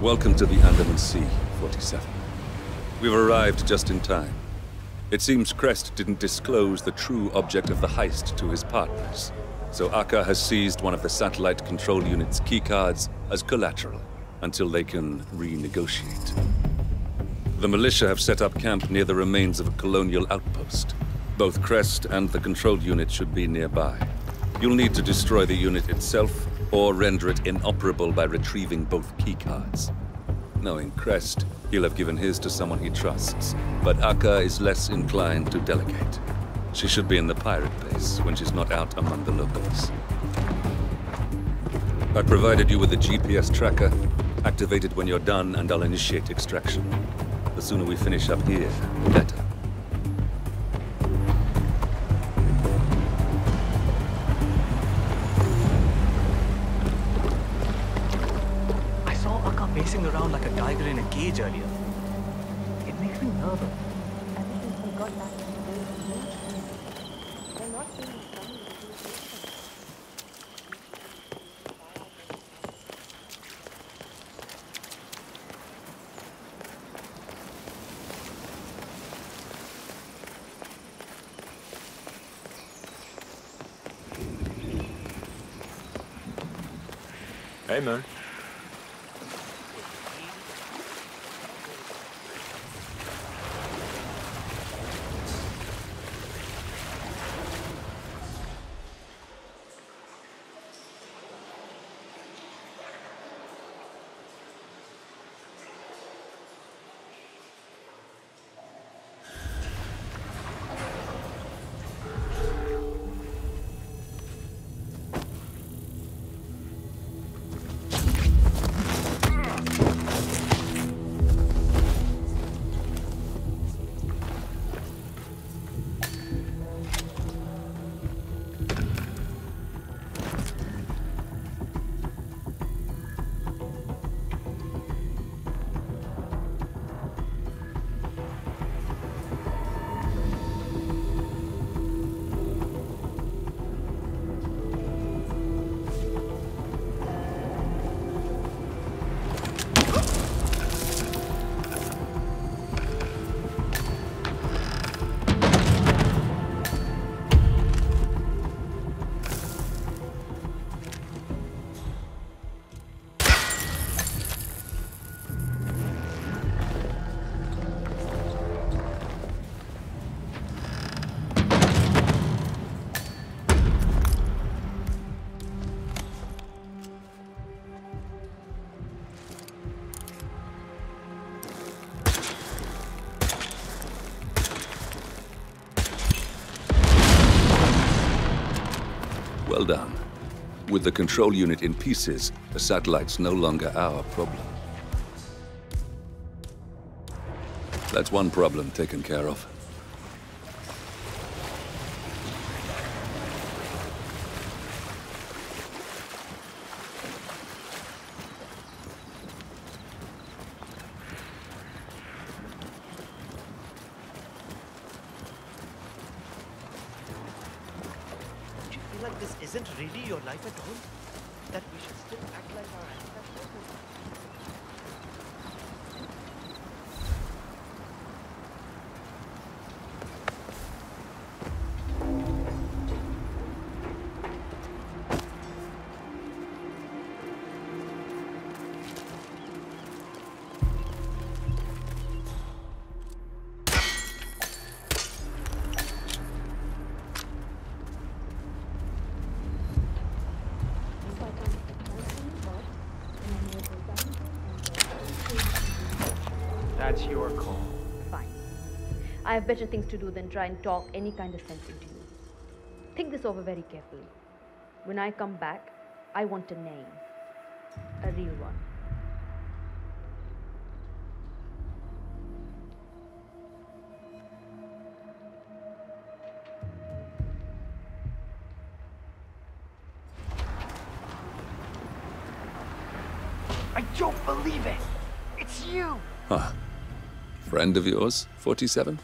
Welcome to the Andaman Sea, 47. We've arrived just in time. It seems Crest didn't disclose the true object of the heist to his partners. So Akka has seized one of the satellite control unit's keycards as collateral until they can renegotiate. The militia have set up camp near the remains of a colonial outpost. Both Crest and the control unit should be nearby. You'll need to destroy the unit itself or render it inoperable by retrieving both keycards. Knowing Crest, he'll have given his to someone he trusts, but Akka is less inclined to delegate. She should be in the pirate base when she's not out among the locals. I provided you with a GPS tracker. Activate it when you're done and I'll initiate extraction. The sooner we finish up here, the better. Tiger in a cage earlier. It makes me nervous. Ever since Well done. With the control unit in pieces, the satellite's no longer our problem. That's one problem taken care of. This isn't really your life at all? That's your call. Fine. I have better things to do than try and talk any kind of sense into you. Think this over very carefully. When I come back, I want a name. A real one. I don't believe it! It's you! Huh. Friend of yours, 47?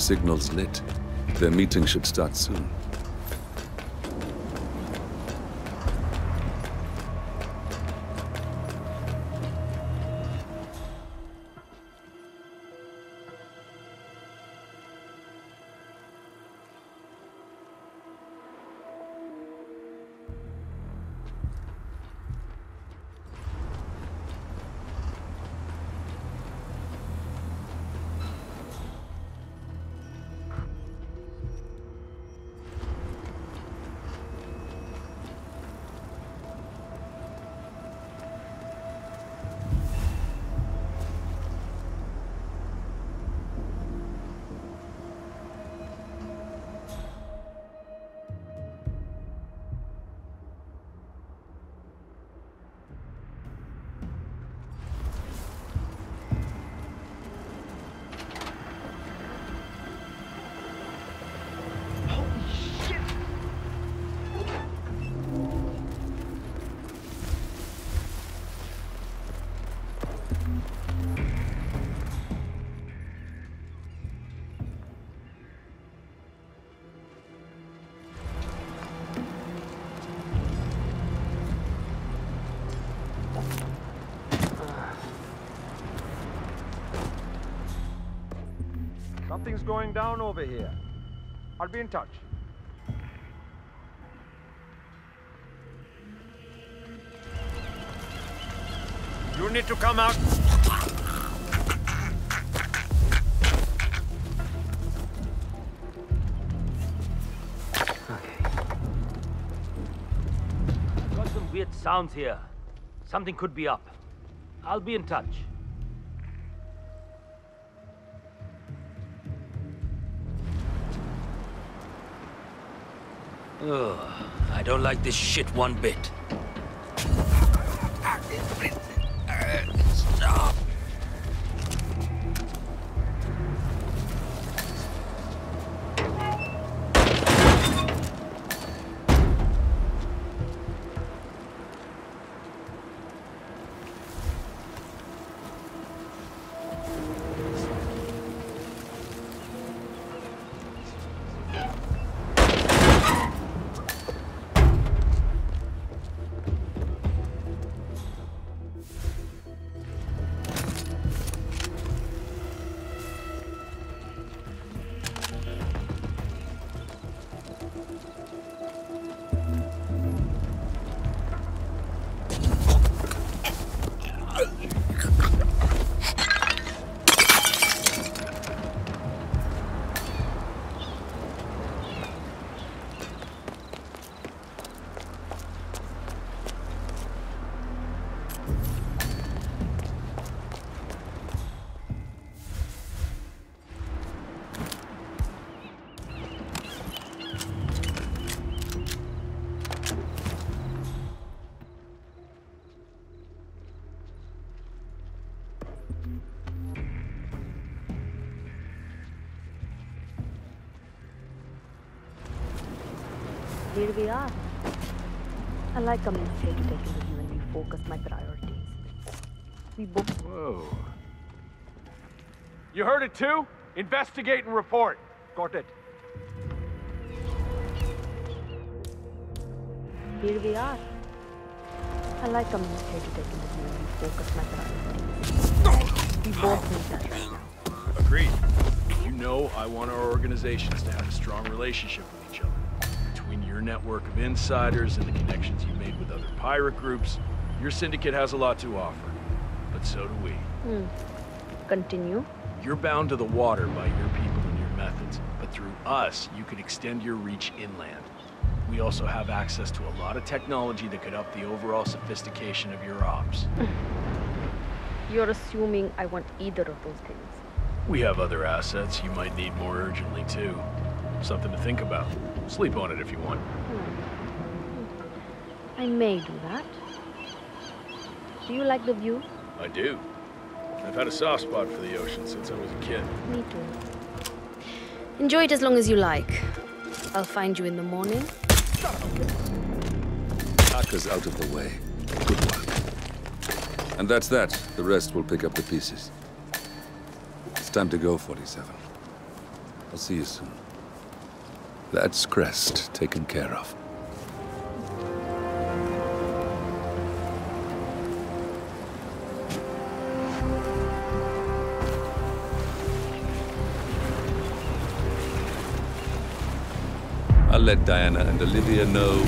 The signal's lit. Their meeting should start soon. Something's going down over here. I'll be in touch. You need to come out. Okay. Got some weird sounds here. Something could be up. I'll be in touch. Ugh, I don't like this shit one bit. Stop! We are. I like coming here to take a review and refocus my priorities. We both Whoa. You heard it too? Investigate and report. Got it. Here we are. I like coming here to take a review and refocus my priorities. We both need that right now. Agreed. You know I want our organizations to have a strong relationship with. Between your network of insiders and the connections you made with other pirate groups, your syndicate has a lot to offer. But so do we. Hmm. Continue. You're bound to the water by your people and your methods, but through us, you can extend your reach inland. We also have access to a lot of technology that could up the overall sophistication of your ops. You're assuming I want either of those things. We have other assets you might need more urgently, too. Something to think about. Sleep on it if you want. Hmm. I may do that. Do you like the view? I do. I've had a soft spot for the ocean since I was a kid. Me too. Enjoy it as long as you like. I'll find you in the morning. Akka's out of the way. Good work. And that's that. The rest will pick up the pieces. It's time to go, 47. I'll see you soon. That's Crest taken care of. I'll let Diana and Olivia know